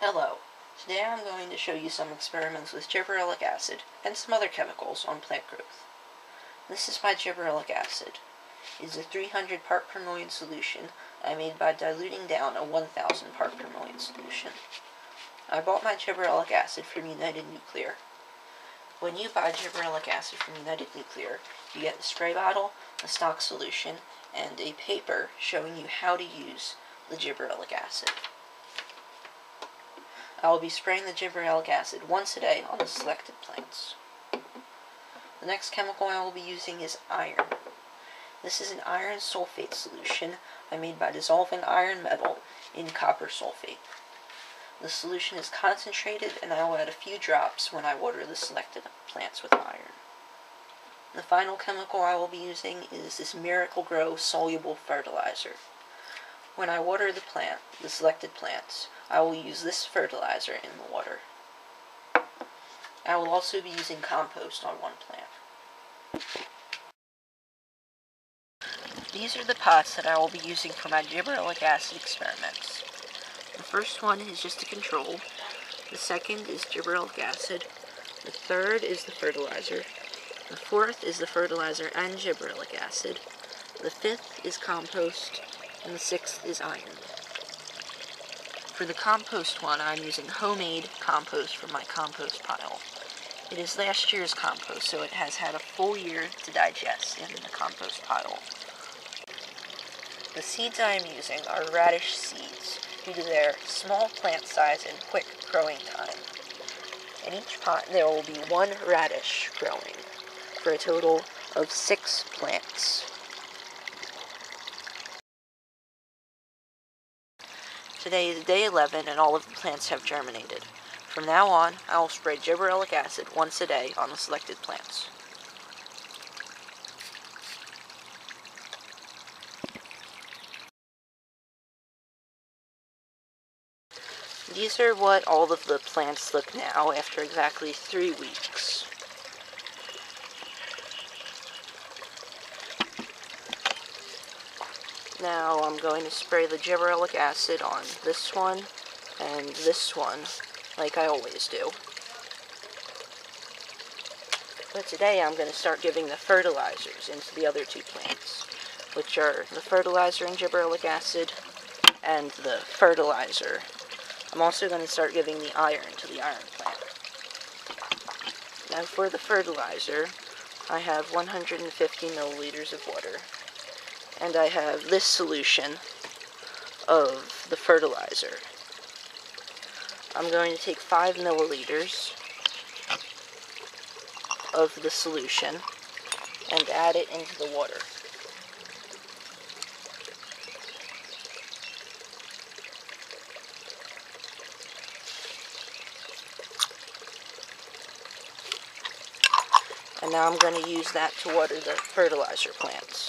Hello. Today I'm going to show you some experiments with gibberellic acid and some other chemicals on plant growth. This is my gibberellic acid. It is a 300 part per million solution I made by diluting down a 1000 part per million solution. I bought my gibberellic acid from United Nuclear. When you buy gibberellic acid from United Nuclear, you get the spray bottle, a stock solution, and a paper showing you how to use the gibberellic acid. I will be spraying the gibberellic acid once a day on the selected plants. The next chemical I will be using is iron. This is an iron sulfate solution I made by dissolving iron metal in copper sulfate. The solution is concentrated and I will add a few drops when I water the selected plants with iron. The final chemical I will be using is this Miracle-Gro soluble fertilizer. When I water the plant, the selected plants, I will use this fertilizer in the water. I will also be using compost on one plant. These are the pots that I will be using for my gibberellic acid experiments. The first one is just a control. The second is gibberellic acid. The third is the fertilizer. The fourth is the fertilizer and gibberellic acid. The fifth is compost and the sixth is iron. For the compost one, I'm using homemade compost from my compost pile. It is last year's compost, so it has had a full year to digest in the compost pile. The seeds I am using are radish seeds due to their small plant size and quick growing time. In each pot there will be one radish growing, for a total of six plants. Today is day 11 and all of the plants have germinated. From now on, I will spray gibberellic acid once a day on the selected plants. These are what all of the plants look now after exactly three weeks. Now I'm going to spray the gibberellic acid on this one and this one, like I always do. But today I'm going to start giving the fertilizers into the other two plants, which are the fertilizer and gibberellic acid and the fertilizer. I'm also going to start giving the iron to the iron plant. Now for the fertilizer, I have 150 milliliters of water and I have this solution of the fertilizer. I'm going to take 5 milliliters of the solution and add it into the water. And now I'm going to use that to water the fertilizer plants.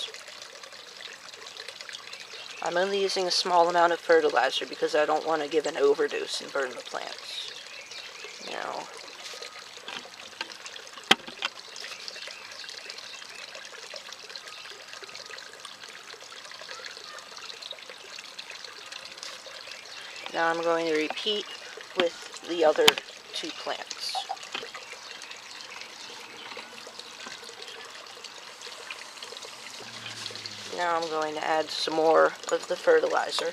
I'm only using a small amount of fertilizer because I don't want to give an overdose and burn the plants. Now, now I'm going to repeat with the other two plants. Now I'm going to add some more of the fertilizer.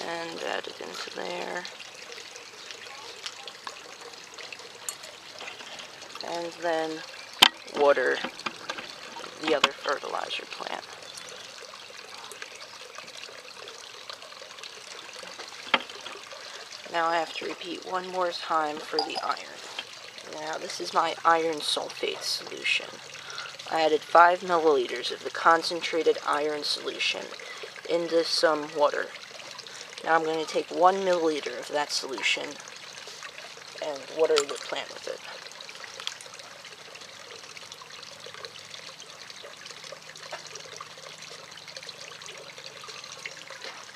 And add it into there. And then water the other fertilizer plant. Now I have to repeat one more time for the iron. Now this is my iron sulfate solution. I added 5 milliliters of the concentrated iron solution into some water. Now I'm going to take 1 milliliter of that solution and water the plant with it.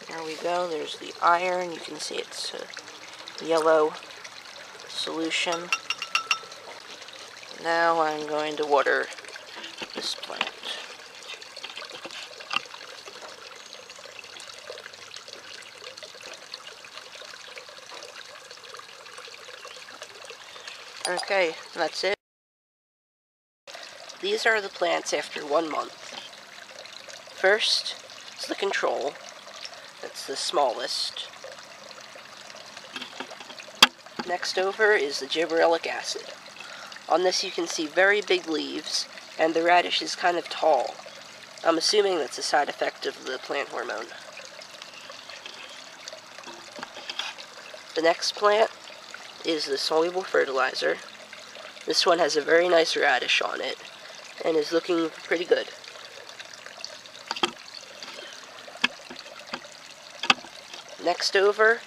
There we go, there's the iron, you can see it's a yellow solution. Now I'm going to water this plant. Okay, that's it. These are the plants after one month. First, it's the control. That's the smallest. Next over is the gibberellic acid. On this you can see very big leaves, and the radish is kind of tall. I'm assuming that's a side effect of the plant hormone. The next plant is the soluble fertilizer. This one has a very nice radish on it and is looking pretty good. Next over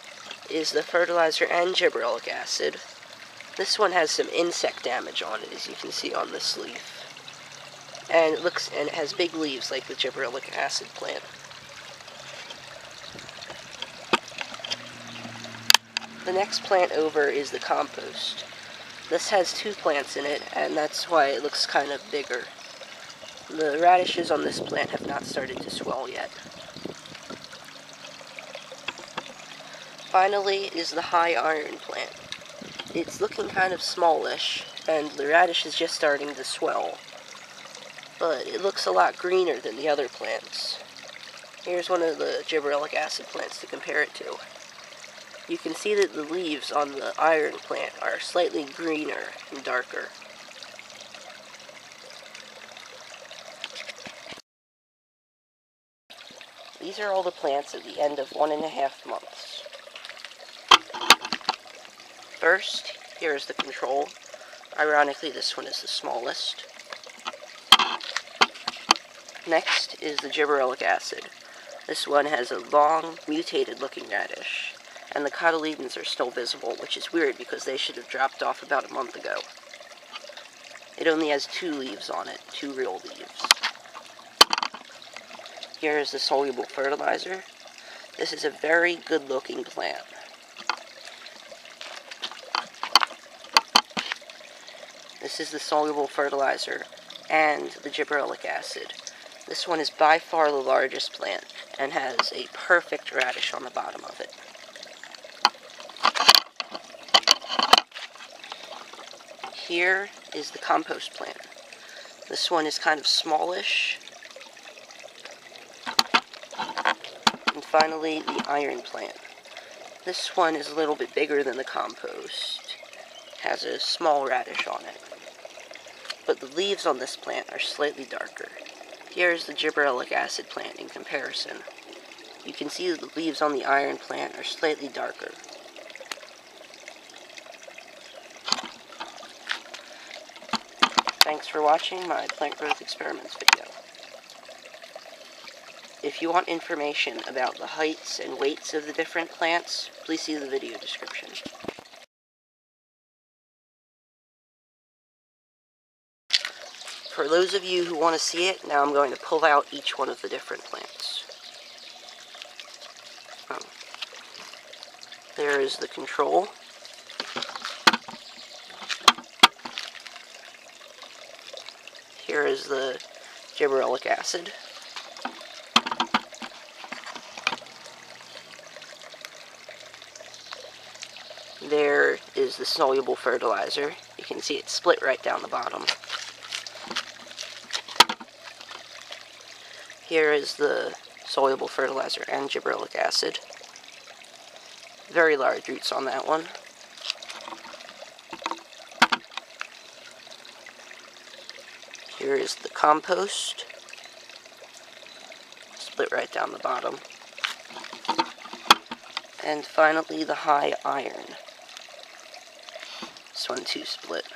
is the fertilizer and gibberellic acid. This one has some insect damage on it, as you can see on this leaf. And it looks and it has big leaves like the gibberellic acid plant. The next plant over is the compost. This has two plants in it, and that's why it looks kind of bigger. The radishes on this plant have not started to swell yet. Finally is the high iron plant. It's looking kind of smallish, and the radish is just starting to swell. But it looks a lot greener than the other plants. Here's one of the gibberellic acid plants to compare it to you can see that the leaves on the iron plant are slightly greener and darker. These are all the plants at the end of one and a half months. First, here is the control. Ironically, this one is the smallest. Next is the gibberellic acid. This one has a long, mutated looking radish and the cotyledons are still visible, which is weird because they should have dropped off about a month ago. It only has two leaves on it, two real leaves. Here is the soluble fertilizer. This is a very good looking plant. This is the soluble fertilizer and the gibberellic acid. This one is by far the largest plant and has a perfect radish on the bottom of it. here is the compost plant. This one is kind of smallish. And finally, the iron plant. This one is a little bit bigger than the compost. Has a small radish on it. But the leaves on this plant are slightly darker. Here is the gibberellic acid plant in comparison. You can see that the leaves on the iron plant are slightly darker. Thanks for watching my plant growth experiments video. If you want information about the heights and weights of the different plants, please see the video description. For those of you who want to see it, now I'm going to pull out each one of the different plants. Um, there is the control. Here is the gibberellic acid. There is the soluble fertilizer. You can see it split right down the bottom. Here is the soluble fertilizer and gibberellic acid. Very large roots on that one. Here is the compost. Split right down the bottom. And finally the high iron. This one too split.